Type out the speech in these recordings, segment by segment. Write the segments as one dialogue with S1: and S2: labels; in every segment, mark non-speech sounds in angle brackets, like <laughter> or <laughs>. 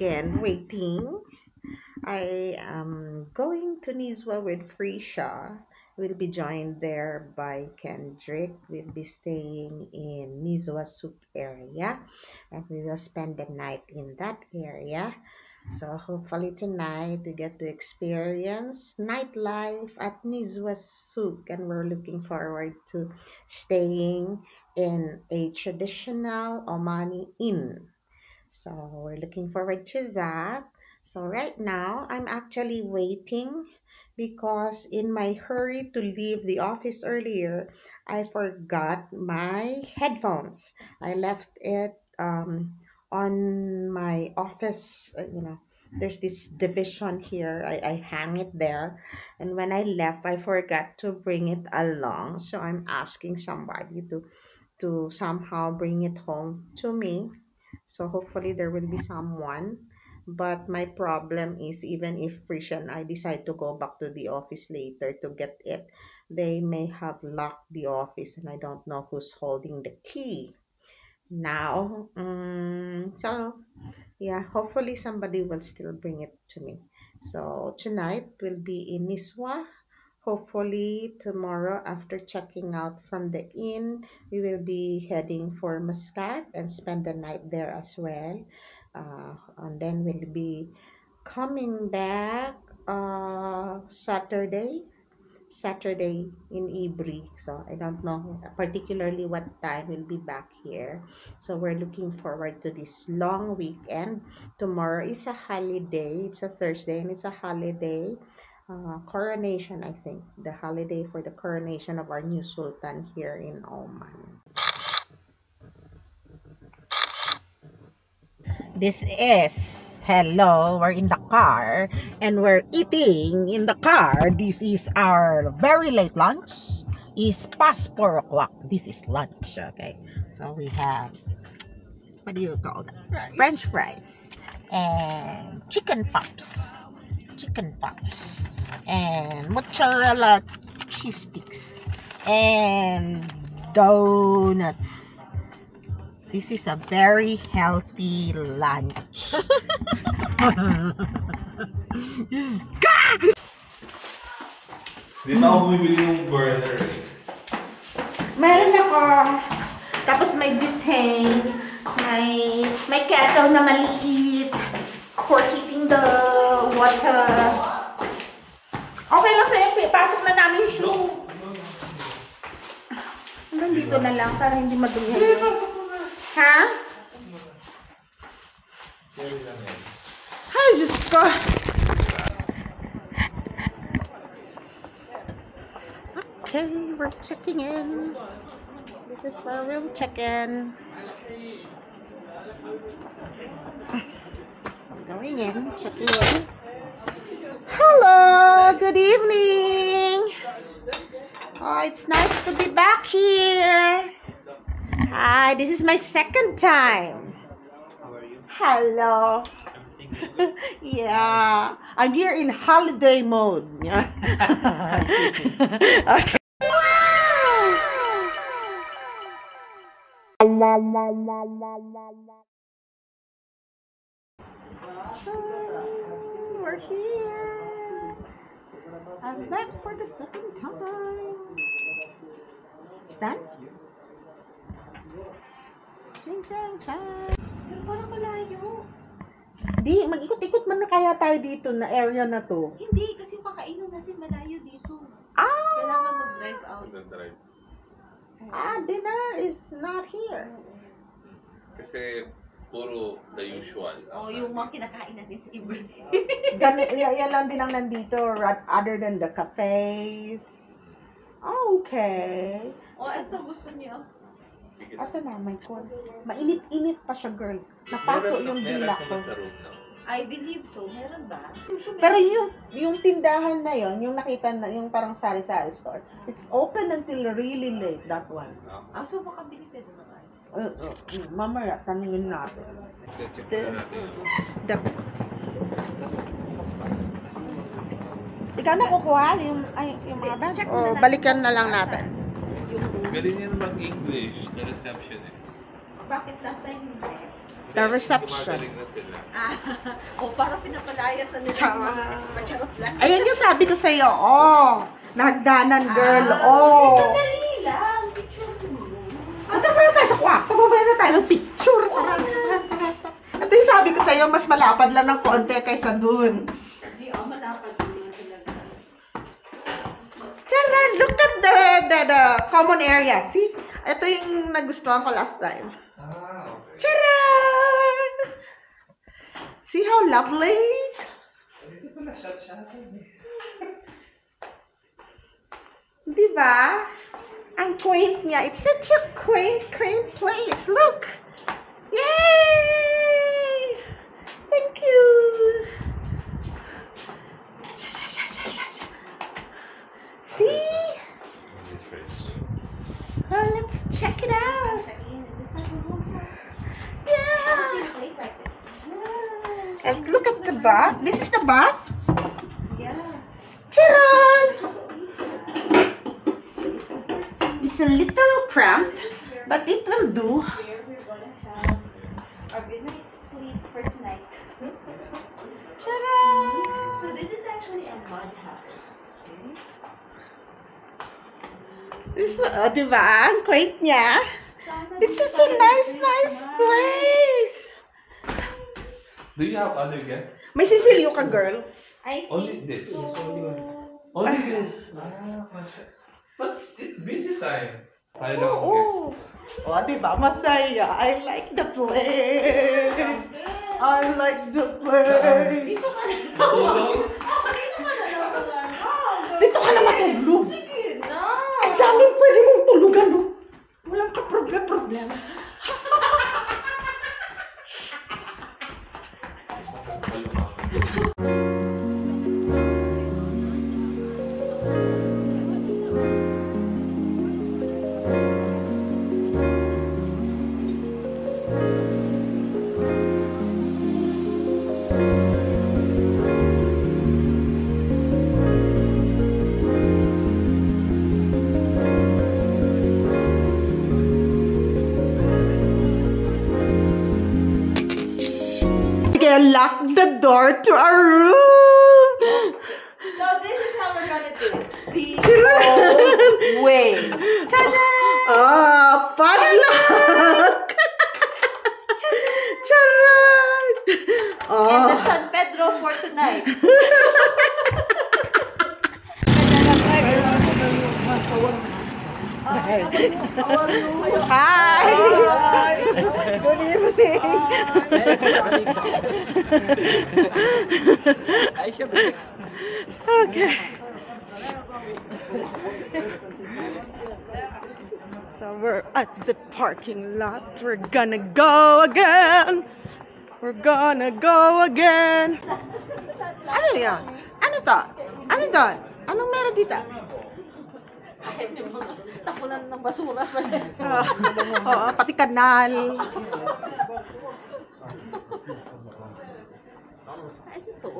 S1: again waiting. I am going to Nizwa with Frizha. We'll be joined there by Kendrick. We'll be staying in Nizwa Souk area and we will spend the night in that area. So hopefully tonight we get to experience nightlife at Nizwa Souk and we're looking forward to staying in a traditional Omani inn. So we're looking forward to that. So right now I'm actually waiting because in my hurry to leave the office earlier, I forgot my headphones. I left it um, on my office, uh, you know, there's this division here. I, I hang it there. And when I left, I forgot to bring it along. So I'm asking somebody to to somehow bring it home to me. So hopefully there will be someone. But my problem is even if Frizha and I decide to go back to the office later to get it, they may have locked the office and I don't know who's holding the key now. Um, so yeah, hopefully somebody will still bring it to me. So tonight will be in Nizwa. Hopefully tomorrow after checking out from the inn, we will be heading for Muscat and spend the night there as well. Uh, and then we'll be coming back uh, Saturday Saturday in Ibri. So I don't know particularly what time we'll be back here. So we're looking forward to this long weekend. Tomorrow is a holiday. It's a Thursday and it's a holiday. Uh, coronation, I think. The holiday for the coronation of our new sultan here in Oman. This is hello, we're in the car and we're eating in the car. This is our very late lunch. It's past 4 o'clock. This is lunch, okay? So we have, what do you call that? French fries and chicken pops. Chicken pops and mozzarella cheese sticks and donuts. This is a very healthy lunch.
S2: Di na ako bumibili ng burner eh.
S1: Meron ako. Tapos may butane. May, may kettle na maliit for heating the water. Okay lang sa'yo. Pasok na namin yung shoes. Hanggang dito na lang para hindi madumi. Ha? Ay, Diyos ko. Okay, we're checking in. This is where we'll check in. Going in, checking in. Hello, good evening. Oh, it's nice to be back here. Hi, this is my second time.
S2: How are you?
S1: Hello. <laughs> yeah, I'm here in holiday mode. <laughs> Okay. So, we're here. I'm back for the second time. Is that? Ching chang chang.
S3: Pero parang malayo.
S1: Di, mag-ikot-ikot man na kaya tayo dito na area na to.
S3: Hindi, kasi yung kakainan natin malayo dito.
S1: Ah!
S3: Kailangan mag-drive out.
S1: Ah, dinner is not here.
S2: Kasi puro the usual.
S3: O, yung mga kinakain natin sa Ibra. <laughs>
S1: Gan y- yan lang din ang nandito ra- other than the cafes. Okay.
S3: o, ito gusto niyo.
S2: Sige.
S1: Ito na, may corn. Mainit-init pa siya, girl. Napaso
S2: Meron-
S1: yung dila ko.
S2: man sa room na.
S3: I believe so. Meron ba?
S1: Pero yung yung tindahan na yon, yung nakita na, yung parang sari-sari store, it's open until really late, that one.
S3: Ah, so makabili ka ice.
S1: Uh, uh, mamaya, tanungin natin.
S2: Check na natin.
S1: The... Ikaw na kukuha yung, ay, yung mga bag? O balikan na lang natin?
S2: Galing niya mag-English, the receptionist.
S3: Bakit last time hindi?
S1: The reception.
S2: Gumagaling na sila.
S3: Ah, <laughs> o parang pinapalayas na nila yung mga expert. Charot lang.
S1: Ayan yung sabi ko sa'yo. Oh, nagdanan girl.
S3: Ah,
S1: Oh.
S3: Sandali lang. Picture mo.
S1: Ito pa na tayo sa kwarto. Mamaya na tayo ng picture. Ito yung sabi ko sa'yo, mas malapad lang ng konti kaysa dun.
S3: Hindi, oh, malapad.
S1: Charan, look at the, the, the common area. See? Ito yung nagustuhan ko last time.
S2: Ah, okay.
S1: Charan! See how lovely?
S2: Hindi pala shot-shot.
S1: Di quaint niya. It's such a quaint, quaint place. Look! Yay! Thank you! See? Well, let's check it out.
S3: This type of room, sir. I
S1: Yeah!
S3: haven't seen a place like this.
S1: And look at the bath. This is the bath.
S3: Yeah.
S1: Charan! A little cramped, but it will do.
S3: Here we're gonna have our good night's sleep for tonight.
S1: Charan!
S3: So this is actually a mud house. Okay.
S1: This, oh, di ba? Ang quaint niya. It's such a nice, nice place.
S2: Do you have other guests?
S1: May sisilyo ka, girl.
S3: I
S2: Only
S3: think
S2: this.
S3: so.
S2: Only this. Ah. But it's busy time. Tayo lang ang guest.
S1: Oh, di ba? Masaya. I like the place. I like the place.
S3: Dito ka na.
S2: Matulog?
S3: Oh, dito ka na naman. Oh,
S1: Dito ka na matulog.
S3: Sige na.
S1: Ang daming pwede mong tulugan, no? Walang ka problema-problema. Sige, lock the door to our room.
S3: So this is how we're gonna do it. The <laughs>
S1: Charan!
S3: way.
S1: Ah, padlock! Charan!
S3: And the
S1: Oh.
S3: San Pedro for tonight. <laughs>
S1: Hi! Good evening! Okay. So we're at the parking lot. We're gonna go again. We're gonna go again. Ano yan? Ano to? Ano to? Anong meron dito?
S3: Kahit yung mga tapunan ng basura.
S1: Ah, Oo, pati kanal.
S3: Ano to?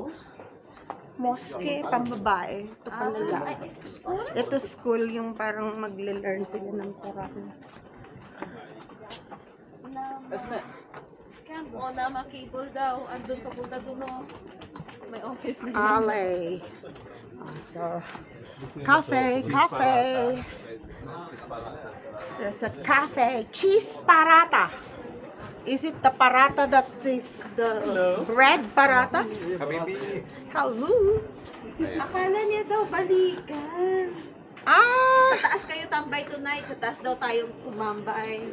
S1: Mosque, pambabae. Ito
S3: Ah,
S1: pala.
S3: ay, school?
S1: Ito school yung parang magle-learn sila ng Quran.
S3: Cam, o na cable daw. Andun papunta dun o. May office na yun.
S1: Ale. So, cafe, cafe. There's a cafe. Cheese parata. Is it the parata that is the bread parata?
S2: Habibi.
S1: Hello.
S3: Akala niya daw balikan.
S1: Ah!
S3: Sa taas kayo tambay tonight. Sa taas daw tayo tumambay.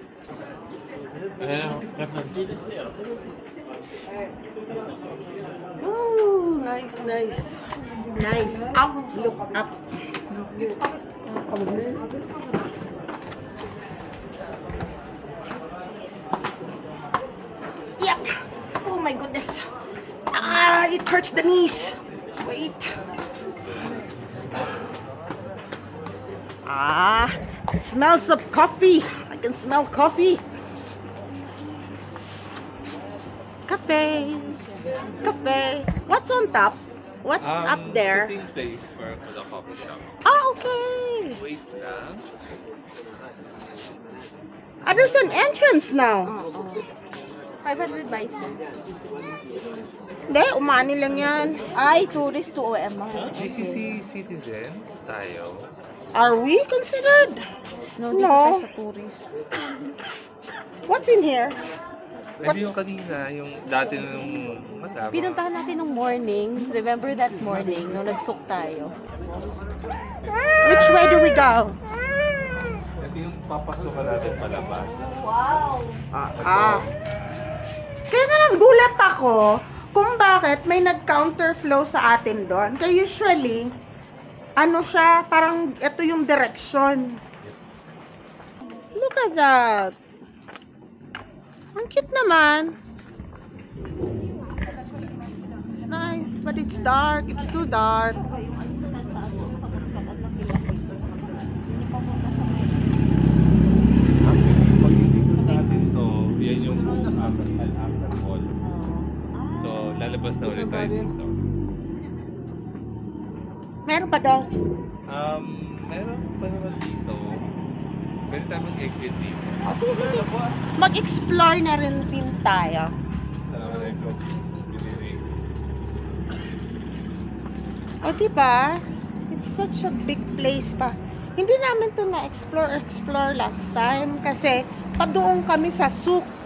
S1: Oh, nice, nice. Nice. Up, look up. Yep. Oh my goodness. Ah, it hurts the knees. Wait. Ah, smells of coffee. I can smell coffee. Cafe. Cafe. What's on top? What's
S4: Um,
S1: up there?
S4: Sitting place for, for the coffee shop.
S1: Ah, okay.
S4: Wait lang.
S1: Ah, there's an entrance now.
S3: Oo. 500 bison.
S1: Hindi, umani lang yan.
S3: Ay, tourist to OMR.
S4: GCC citizens tayo.
S1: Are we considered?
S3: No, dito
S1: No.
S3: tayo sa tourist.
S1: What's in here?
S4: Hindi yung kanina, yung dati nung madama.
S3: Pinuntahan natin nung morning. Remember that morning, nung nagsuk tayo.
S1: Which way do we go?
S4: Ito yung papasukan natin palabas.
S3: Wow!
S1: Ah, ah. Kaya nga nagulat ako kung bakit may nag-counterflow sa atin doon. Kaya usually, ano siya, parang ito yung direction. Look at that. Ang cute naman. It's nice, but it's dark. It's too dark.
S4: Lalabas na ulit tayo dito.
S1: Meron pa daw.
S4: Um, meron pa naman dito. Pwede tayo mag-exit dito.
S1: Oh, sige, sige. Mag-explore na rin din tayo.
S4: Assalamualaikum. Biliring.
S1: O, diba? It's such a big place pa. Hindi namin to na-explore, explore last time kasi padoon kami sa souk.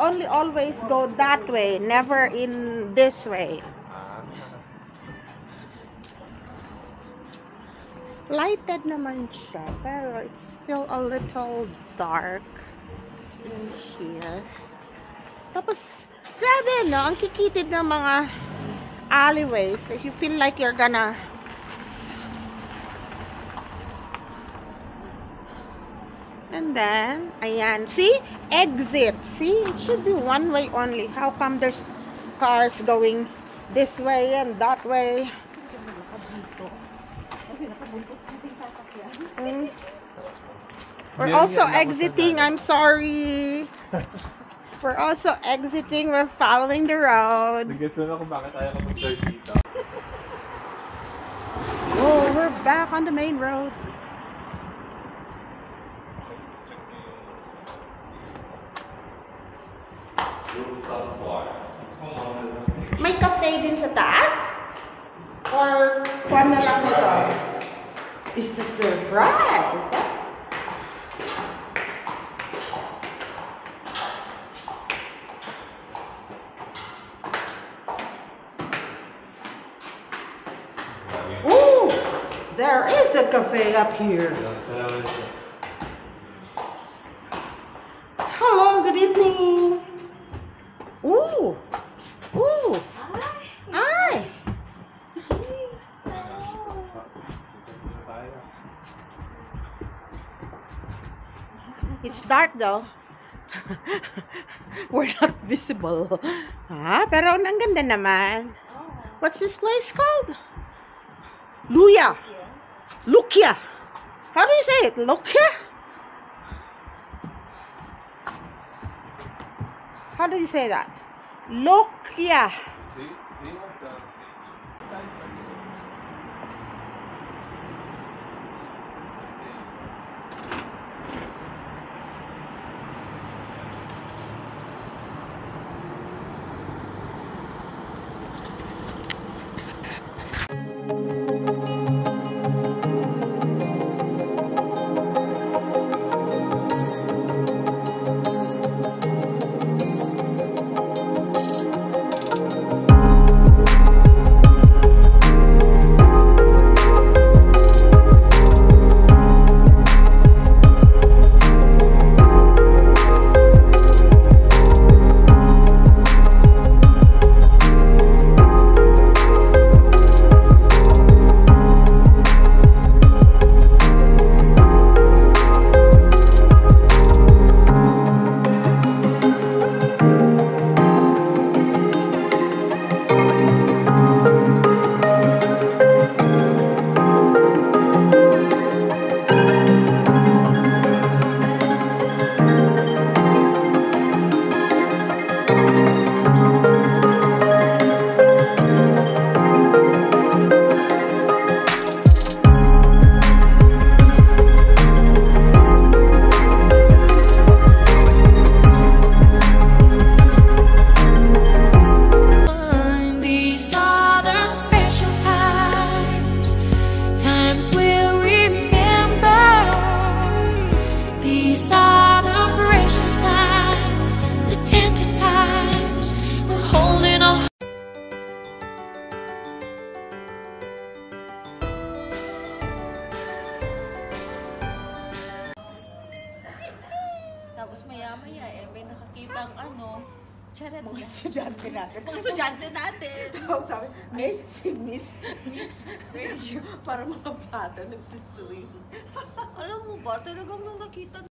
S1: Only always go that way, never in this way. Lighted naman siya, pero it's still a little dark in here. Tapos, grabe no, ang kikitid ng mga alleyways. If you feel like you're gonna And then, ayan, see? Exit. See? It should be one way only. How come there's cars going this way and that way? Mm. We're also
S4: yan, ako sa
S1: exiting. I'm sorry. We're also exiting. We're following the road.
S4: Nag-gets mo na kung bakit ayaw ka mag-start dito.
S1: Oh, we're back on the main road. May cafe din sa taas? Or kuha na lang nito? It's a surprise. ah. Ooh, there is a cafe up here.
S4: Assalamualaikum.
S1: Hello, good evening. Ooh, ooh, hi. It's dark though. <laughs> We're not visible. Ah, pero ang ganda naman. What's this place called? Luya. Lukia. How do you say it? Lukia? How do you say that? Lukia.
S3: Charot.
S1: Mga estudyante natin.
S3: Mga estudyante natin.
S1: Tapos sabi, ay, si Miss.
S3: Miss Radio.
S1: Para mga bata nagsiswing.
S3: Alam mo ba, talagang nung nakita